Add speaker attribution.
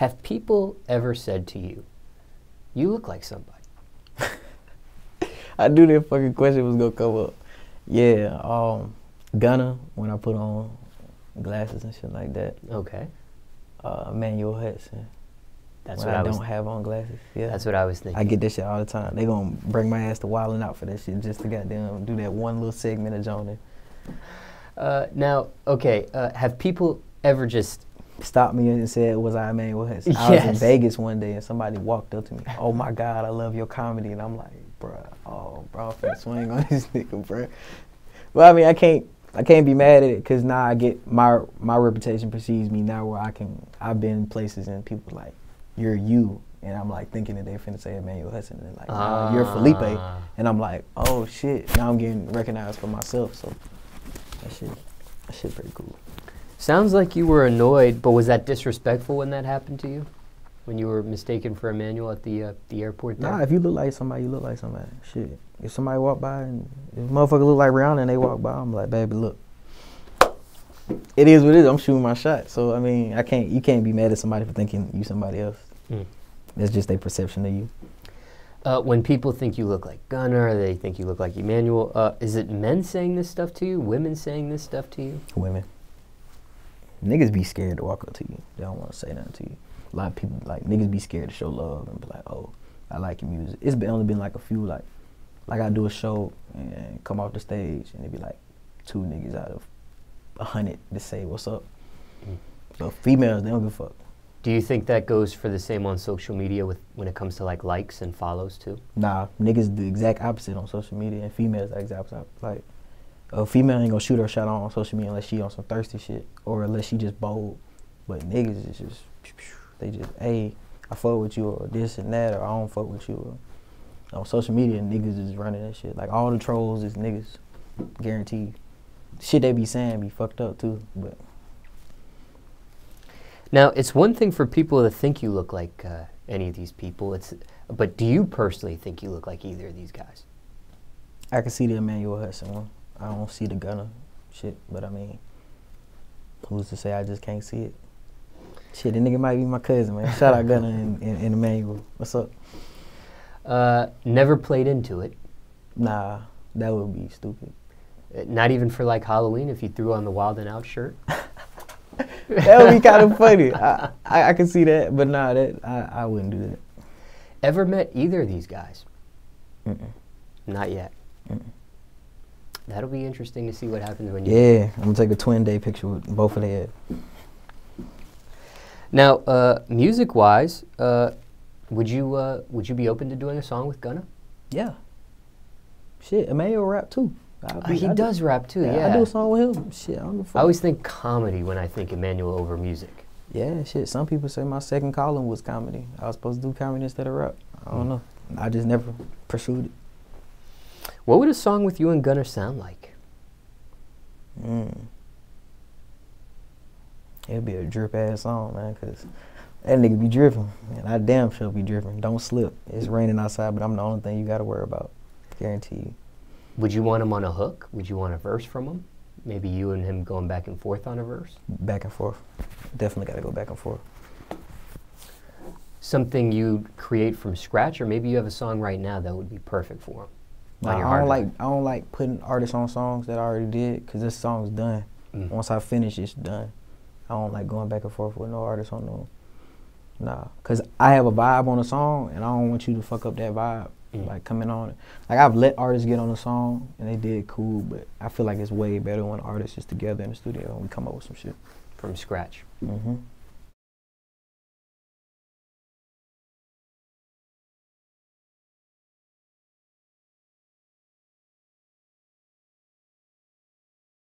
Speaker 1: Have people ever said to you, "You look like somebody"?
Speaker 2: I knew that fucking question was gonna come up. Yeah, um, Gunna when I put on glasses and shit like that.
Speaker 1: Okay,
Speaker 2: Uh, Emmanuel Hudson
Speaker 1: that's
Speaker 2: when
Speaker 1: what
Speaker 2: I,
Speaker 1: I,
Speaker 2: don't have on glasses. Yeah,
Speaker 1: That's what I was thinking.
Speaker 2: I get this shit all the time. They gonna bring my ass to Wild 'N Out for that shit just to goddamn do that one little segment of Jonah.
Speaker 1: Uh, now, okay, uh, have people ever just
Speaker 2: Stopped me and said, "Was I Emmanuel Hudson?" I was in Vegas one day and somebody walked up to me. Oh my God, I love your comedy, and I'm like, bruh, oh, bro, I'm swing on this nigga, bruh. Well, I mean, I can't, I can't be mad at it because now I get my my reputation precedes me now where I can. I've been places and people like, you're you, and I'm like thinking that they finna say Emmanuel Hudson, and they're like, nah, you're Felipe,
Speaker 1: Ah.
Speaker 2: and I'm like, oh shit, now I'm getting recognized for myself, so that shit, that shit pretty cool.
Speaker 1: Sounds like you were annoyed, but was that disrespectful when that happened to you? When you were mistaken for Emmanuel at the uh, the airport there?
Speaker 2: Nah, if you look like somebody, you look like somebody. Shit. If somebody walk by and if a motherfucker look like Rihanna and they walk by, I'm like, baby, look. It is what it is. I'm shooting my shot. So I mean, I can't. You can't be mad at somebody for thinking you somebody else.
Speaker 1: Mm.
Speaker 2: That's just their perception of you.
Speaker 1: Uh, when people think you look like Gunna, they think you look like Emmanuel, uh, is it men saying this stuff to you? Women saying this stuff to you?
Speaker 2: Women. Niggas be scared to walk up to you. They don't want to say nothing to you. A lot of people like niggas be scared to show love and be like, oh, I like your music. It's been only been like a few like, like I do a show and come off the stage and it be like two niggas out of a hundred to say what's up.
Speaker 1: Mm.
Speaker 2: But females, they don't give a fuck.
Speaker 1: Do you think that goes for the same on social media with when it comes to like likes and follows too?
Speaker 2: Nah, niggas the exact opposite on social media and females the exact opposite. Like, a female ain't gonna shoot her shot on social media unless she on some thirsty shit or unless she just bold. But niggas is just, they just, hey, I fuck with you or this and that or I don't fuck with you. Or, on social media, niggas is running that shit. Like all the trolls is niggas, guaranteed. Shit they be saying be fucked up too. But
Speaker 1: Now, it's one thing for people to think you look like uh, any of these people. It's, but do you personally think you look like either of these guys?
Speaker 2: I can see the Emmanuel Hudson one. I don't see the Gunna shit, but I mean, who's to say I just can't see it? Shit, the nigga might be my cousin, man. Shout out Gunna and, and, and Emmanuel. What's up?
Speaker 1: Uh, never played into it.
Speaker 2: Nah, that would be stupid.
Speaker 1: Uh, Not even for like Halloween if you threw on the Wild 'N Out shirt.
Speaker 2: That would be kind of funny. I, I I can see that, but nah, that I, I wouldn't do that.
Speaker 1: Ever met either of these guys?
Speaker 2: Mm-mm.
Speaker 1: Not yet. That'll be interesting to see what happens when you.
Speaker 2: Yeah, I'm gonna take a twin day picture with both of their.
Speaker 1: Now, uh, music-wise, uh, would you uh, would you be open to doing a song with Gunna?
Speaker 2: Yeah. Shit, Emmanuel rap too.
Speaker 1: Uh,
Speaker 2: be-
Speaker 1: he
Speaker 2: I do-
Speaker 1: does rap too. Yeah.
Speaker 2: I do a song with him. Shit, I.
Speaker 1: I always think comedy when I think Emmanuel over music.
Speaker 2: Yeah, shit. Some people say my second column was comedy. I was supposed to do comedy instead of rap. I don't know. I just never pursued it.
Speaker 1: What would a song with you and Gunna sound like?
Speaker 2: Mm. It'd be a drip ass song, man, cause that nigga be dripping, and I damn sure be dripping. Don't slip. It's raining outside, but I'm the only thing you gotta worry about. Guarantee you.
Speaker 1: Would you want him on a hook? Would you want a verse from him? Maybe you and him going back and forth on a verse?
Speaker 2: Back and forth. Definitely gotta go back and forth.
Speaker 1: Something you create from scratch, or maybe you have a song right now that would be perfect for him. On
Speaker 2: I don't like. I don't like putting artists on songs that I already did, cause this song's done.
Speaker 1: Mm.
Speaker 2: Once I finish, it's done. I don't like going back and forth with no artist on no. Nah, cause I have a vibe on a song, and I don't want you to fuck up that vibe.
Speaker 1: Mm.
Speaker 2: Like coming on it. Like I've let artists get on a song and they did cool, but I feel like it's way better when artists is together in the studio and we come up with some shit.
Speaker 1: From scratch.
Speaker 2: hmm